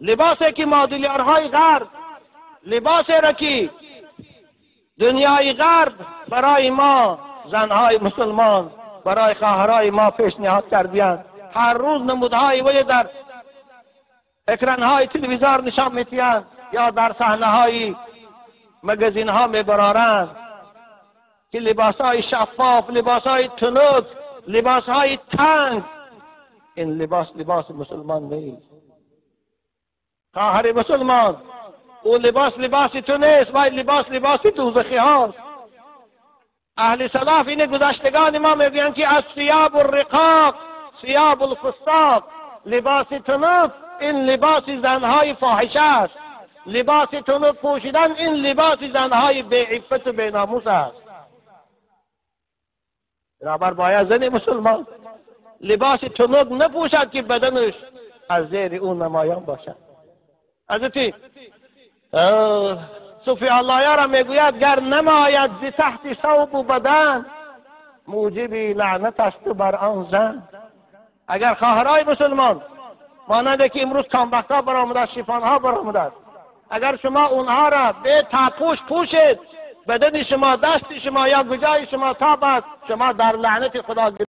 لباسی که مادلیارهای غرب لباسی را که دنیای غرب برای ما زنهای مسلمان برای خواهرای ما پیشنهاد کردیند هر روز نمودهای وی در اکرانهای تلویزیون نشان میتیند یا در صحنه های مگزین ها میبرارند که لباس های شفاف لباس های تنوک لباس های تنگ إن لباس لباس مسلمان نہیں कहा مسلمان. أو لباس लिबास تو ही तूने इसमाइल लिबास लिबास ही तू जखियास أهل سلاف این گذشتگان ما میگویند که از سیاب الرقاق سیاب الفساق. لباس تنف این لباس زنهای فاحشه است. لباس تنف پوشیدن این لباس زنهای بیعفت و بیناموس است. بنابر باید زن مسلمان. لباس تنوب نپوشد که بدنش از زیر اون نمایان باشد. حضرت صوفی الله را می‌گوید گر نماید ز تحت صوب و بدن موجب لعنت است بر آن زن. اگر خواهرای مسلمان مانند که امروز کامبخت ها برآمده شیفان ها برآمده اگر شما اونها را به تاپوش پوشید بدن شما دست شما یا گجای شما تاب است شما در لعنت خدا